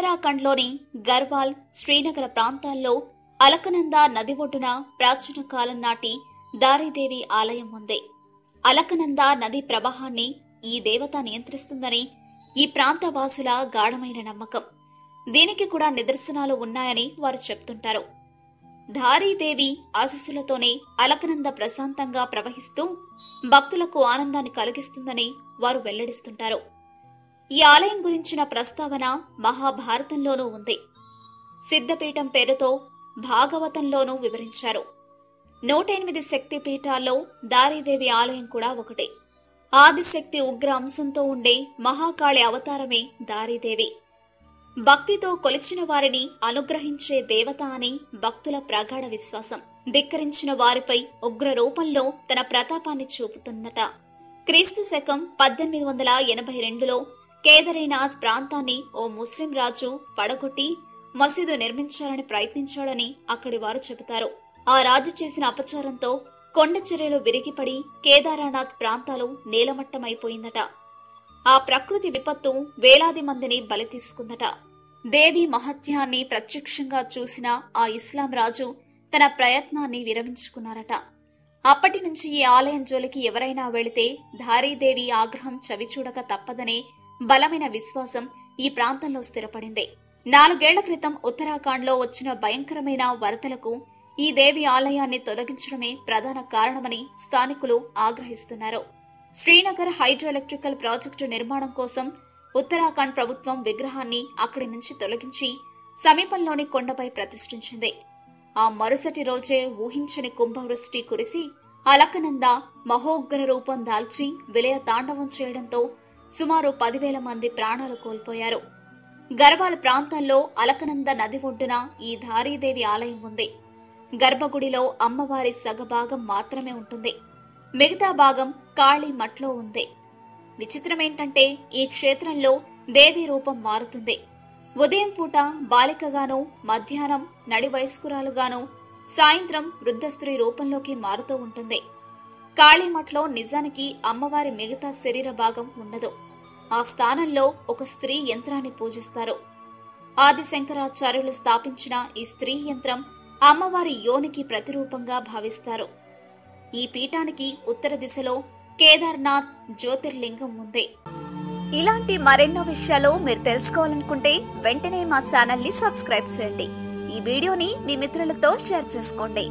ఉత్తరాఖండ్లోని గర్వాల్ శ్రీనగర ప్రాంతాల్లో అలకనంద నది ఒడ్డున ప్రాచీన కాలం నాటి దారిదేవి ఆలయం ఉంది. అలకనంద నది ప్రవాహాన్ని ఈ దేవత నియంత్రిస్తుందని ఈ ప్రాంత వాసుల గాఢమైన నమ్మకం. దీనికి కూడా నిదర్శనాలు ఉన్నాయని వారు చెప్తుంటారు. ధారీదేవి ఆశస్సులతోనే అలకనంద ప్రశాంతంగా ప్రవహిస్తూ భక్తులకు ఆనందాన్ని కలిగిస్తుందని వారు వెల్లడిస్తుంటారు. ఈ ఆలయం గురించిన ప్రస్తావన మహాభారతంలోనూ ఉంది. సిద్ధపీఠం పేరుతో భాగవతంలోనూ వివరించారు. నూట ఎనిమిది శక్తి పీఠాల్లో దారీదేవి ఆలయం కూడా ఒకటి. ఆదిశక్తి ఉగ్ర అంశంతో ఉండే మహాకాళి అవతారమే దారీదేవి. భక్తితో కొలిచిన వారిని అనుగ్రహించే దేవత అని భక్తుల ప్రగాఢ విశ్వాసం. ధిక్కరించిన వారిపై ఉగ్ర రూపంలో తన ప్రతాపాన్ని చూపుతుందట క్రీస్తు శకం పద్దెనిమిది వందల ఎనభై రెండులో కేదరీనాథ్ ప్రాంతాన్ని ఓ ముస్లిం రాజు పడగొట్టి మసీదు నిర్మించాలని ప్రయత్నించాడని అక్కడి వారు చెబుతారు. ఆ రాజు చేసిన అపచారంతో కొండ చర్యలు విరిగిపడి కేదారనాథ్ ప్రాంతాలు నేలమట్టమైపోయిందట. ఆ ప్రకృతి విపత్తు వేలాది మందిని బలి తీసుకుందట. దేవి మహత్యాన్ని ప్రత్యక్షంగా చూసిన ఆ ఇస్లాం రాజు తన ప్రయత్నాన్ని విరమించుకున్నారట. అప్పటి నుంచి ఈ ఆలయం జోలికి ఎవరైనా వెళితే ధారీదేవి ఆగ్రహం చవిచూడక తప్పదనే బలమైన విశ్వాసం ఈ ప్రాంతంలో స్థిరపడింది. నాలుగేళ్ళ క్రితం ఉత్తరాఖండ్లో వచ్చిన భయంకరమైన వరదలకు ఈ దేవి ఆలయాన్ని తొలగించడమే ప్రధాన కారణమని స్థానికులు ఆగ్రహిస్తున్నారు. శ్రీనగర్ హైడ్రోఎలక్ట్రికల్ ప్రాజెక్టు నిర్మాణం కోసం ఉత్తరాఖండ్ ప్రభుత్వం విగ్రహాన్ని అక్కడి నుంచి తొలగించి సమీపంలోని కొండపై ప్రతిష్ఠించింది. ఆ మరుసటి రోజే ఊహించని కుంభవృష్టి కురిసి అలకనంద మహోగ్ర రూపం దాల్చి విలయ తాండవం చేయడంతో సుమారు పదివేల మంది ప్రాణాలు కోల్పోయారు. గర్వాల ప్రాంతంలో అలకనంద నది ఒడ్డున ఈ ధారీదేవి ఆలయం ఉంది. గర్భగుడిలో అమ్మవారి సగభాగం మాత్రమే ఉంటుంది. మిగతా భాగం కాళీ మట్లో ఉంది. విచిత్రమేంటంటే ఈ క్షేత్రంలో దేవి రూపం మారుతుంది. ఉదయం పూట బాలికగాను మధ్యాహ్నం నడి వయస్కురాలుగాను సాయంత్రం వృద్ధ స్త్రీ రూపంలోకి మారుతూ ఉంటుంది. కాళీమఠలో నిజానికి అమ్మవారి మిగతా శరీర భాగం ఉండదు. ఆ స్థానంలో ఒక స్త్రీ యంత్రాన్ని పూజిస్తారు. ఆది శంకరాచార్యులు స్థాపించిన ఈ స్త్రీ యంత్రం అమ్మవారి యోనికి ప్రతిరూపంగా భావిస్తారు. ఈ పీఠానికి ఉత్తర దిశలో కేదార్నాథ్ జ్యోతిర్లింగం ఉంది. ఇలాంటి మరెన్నో విషయాలు మీరు తెలుసుకోవాలనుకుంటే వెంటనే మా ఛానల్ని సబ్స్క్రైబ్ చేయండి. ఈ వీడియోని మీ మిత్రులతో షేర్ చేసుకోండి.